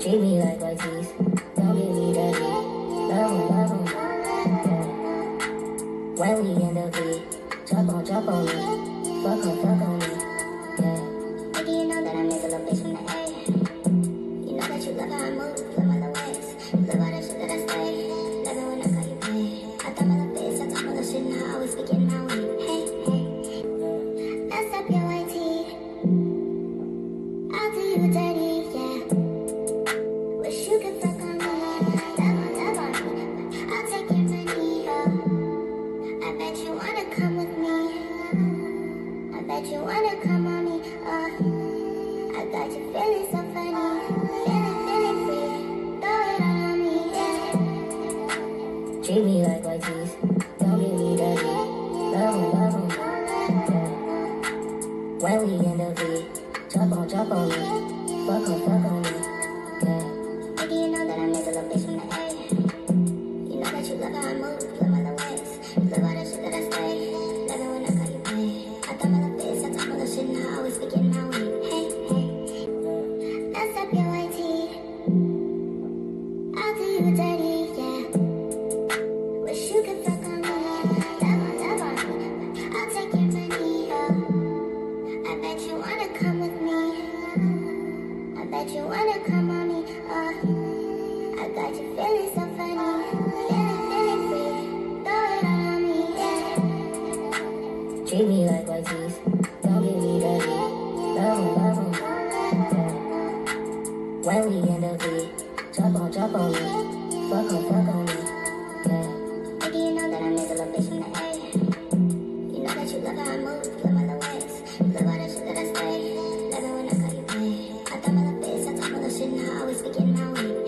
Treat me like white tees. When we in the V, drop on, drop on me. Fuck on, fuck on me. Bet you wanna come on me, oh. I got you feeling so funny. Feeling, feeling free. Throw it all on me, yeah. Treat me like white tees. Don't get me dirty. Love 'em, love 'em. When we in the V, drop on, drop on me. Fuck on, fuck on me. Yeah. Baby, you know that I make a little bitch from the area. You know that you love how I move, love my little ways. Love all me. You wanna come on me, oh. I got you feeling so funny. Feeling, feeling free. Throw it all on me, yeah. Treat me like white. Don't get me dirty. Love 'em, love. Yeah. When we in the V, drop on, drop on me. Fuck on, fuck on me. Yeah. Baby, you know that I make a bitch from the area. You know that you love how I move, love my beginning.